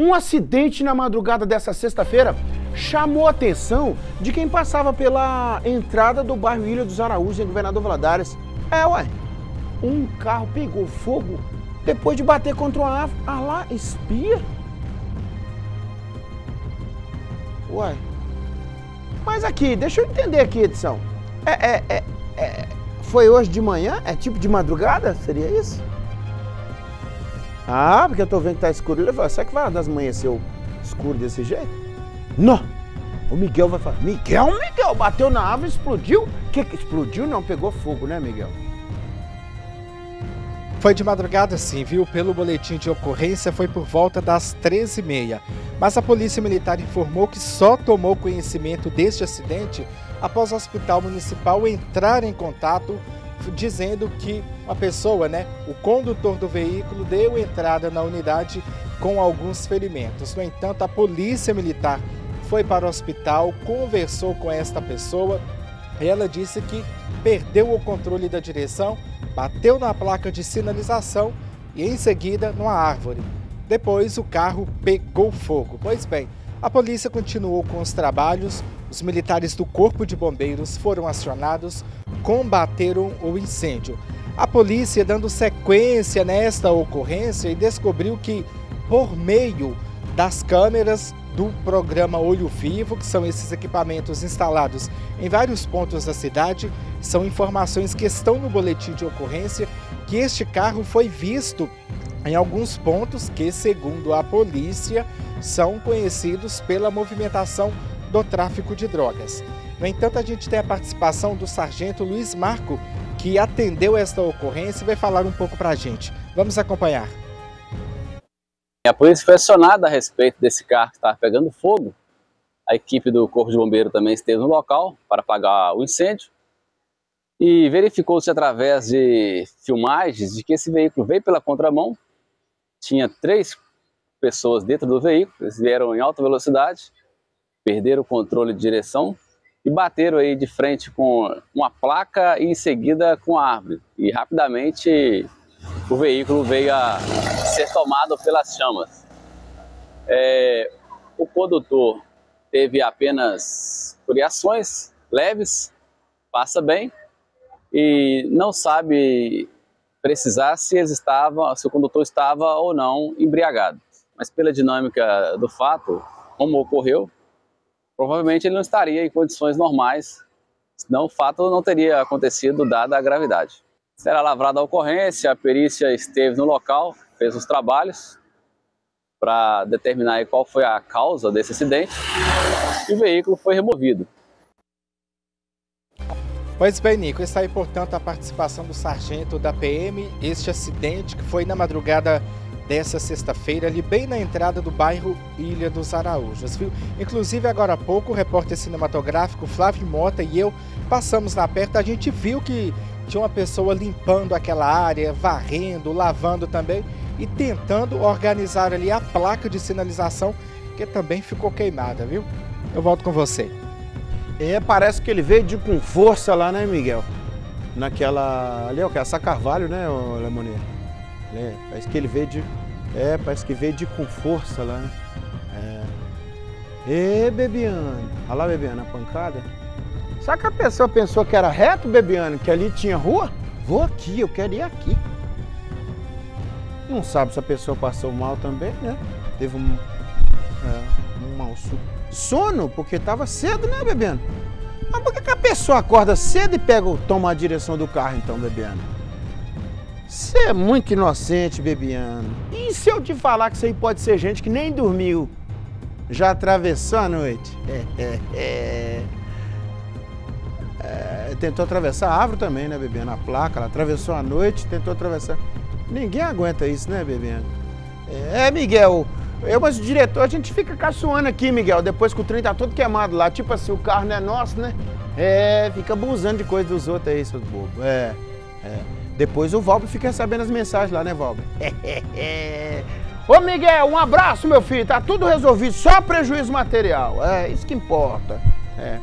Um acidente na madrugada dessa sexta-feira chamou a atenção de quem passava pela entrada do bairro Ilha dos Araújos, em Governador Valadares. É, ué, um carro pegou fogo depois de bater contra uma árvore. Ah lá, espia? Uai. Mas aqui, deixa eu entender aqui, edição. É, é, é, é, foi hoje de manhã? É tipo de madrugada? Seria isso? Ah, porque eu tô vendo que tá escuro. Ele falou, será que vai amanhecer escuro desse jeito? Não! O Miguel vai falar, Miguel, Miguel, bateu na árvore, explodiu? Que, explodiu não, pegou fogo, né, Miguel? Foi de madrugada sim, viu? Pelo boletim de ocorrência foi por volta das 13h30. Mas a Polícia Militar informou que só tomou conhecimento deste acidente após o Hospital Municipal entrar em contato dizendo que uma pessoa, né, o condutor do veículo, deu entrada na unidade com alguns ferimentos. No entanto, a Polícia Militar foi para o hospital, conversou com esta pessoa. Ela disse que perdeu o controle da direção bateu na placa de sinalização e em seguida numa árvore. Depois o carro pegou fogo. Pois bem, a polícia continuou com os trabalhos, os militares do Corpo de Bombeiros foram acionados, combateram o incêndio. A polícia, dando sequência nesta ocorrência, descobriu que, por meio das câmeras do programa Olho Vivo, que são esses equipamentos instalados em vários pontos da cidade, são informações que estão no boletim de ocorrência que este carro foi visto em alguns pontos que, segundo a polícia, são conhecidos pela movimentação do tráfico de drogas. No entanto, a gente tem a participação do sargento Luiz Marco, que atendeu esta ocorrência e vai falar um pouco para a gente. Vamos acompanhar. A polícia foi acionada a respeito desse carro que estava pegando fogo. A equipe do Corpo de Bombeiro também esteve no local para apagar o incêndio. E verificou-se através de filmagens de que esse veículo veio pela contramão. Tinha três pessoas dentro do veículo, eles vieram em alta velocidade, perderam o controle de direção e bateram aí de frente com uma placa e em seguida com a árvore. E rapidamente o veículo veio a ser tomado pelas chamas. É, o condutor teve apenas curiações leves, passa bem e não sabe precisar se, eles estavam, se o condutor estava ou não embriagado. Mas pela dinâmica do fato, como ocorreu, provavelmente ele não estaria em condições normais, senão o fato não teria acontecido dada a gravidade. Será lavrada a ocorrência, a perícia esteve no local, fez os trabalhos para determinar qual foi a causa desse acidente e o veículo foi removido. Pois bem, Nico, está aí, portanto, a participação do sargento da PM, este acidente que foi na madrugada dessa sexta-feira, ali bem na entrada do bairro Ilha dos Araújos, viu? Inclusive, agora há pouco, o repórter cinematográfico Flávio Mota e eu passamos lá perto, a gente viu que tinha uma pessoa limpando aquela área, varrendo, lavando também e tentando organizar ali a placa de sinalização que também ficou queimada, viu? Eu volto com você. É, parece que ele veio de com força lá, né, Miguel? Naquela. Ali, ó, que é essa Carvalho, né, Lemonia? É, parece que ele veio de. É, parece que veio de com força lá, né? É. Ê, Bebiano. Olha lá, Bebiano, a pancada. Sabe que a pessoa pensou que era reto, Bebiano, que ali tinha rua? Vou aqui, eu quero ir aqui. Não sabe se a pessoa passou mal também, né? Teve um, é, um mal sono, porque estava cedo, né, Bebiano? Mas por que a pessoa acorda cedo e pega, toma a direção do carro, então, Bebiano? Você é muito inocente, Bebiano. E se eu te falar que isso aí pode ser gente que nem dormiu, já atravessou a noite? É, é, é. Tentou atravessar a árvore também, né, Bebiano? A placa, ela atravessou a noite, tentou atravessar. Ninguém aguenta isso, né, Bebiano? É, Miguel, eu, mas o diretor, a gente fica caçoando aqui, Miguel, depois que o trem tá todo queimado lá. Tipo assim, o carro não é nosso, né? É, fica abusando de coisa dos outros aí, seus bobos. É, é. Depois o Valber fica recebendo as mensagens lá, né, Valber? Ô, Miguel, um abraço, meu filho. Tá tudo resolvido, só prejuízo material. É, isso que importa. É.